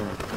Mm.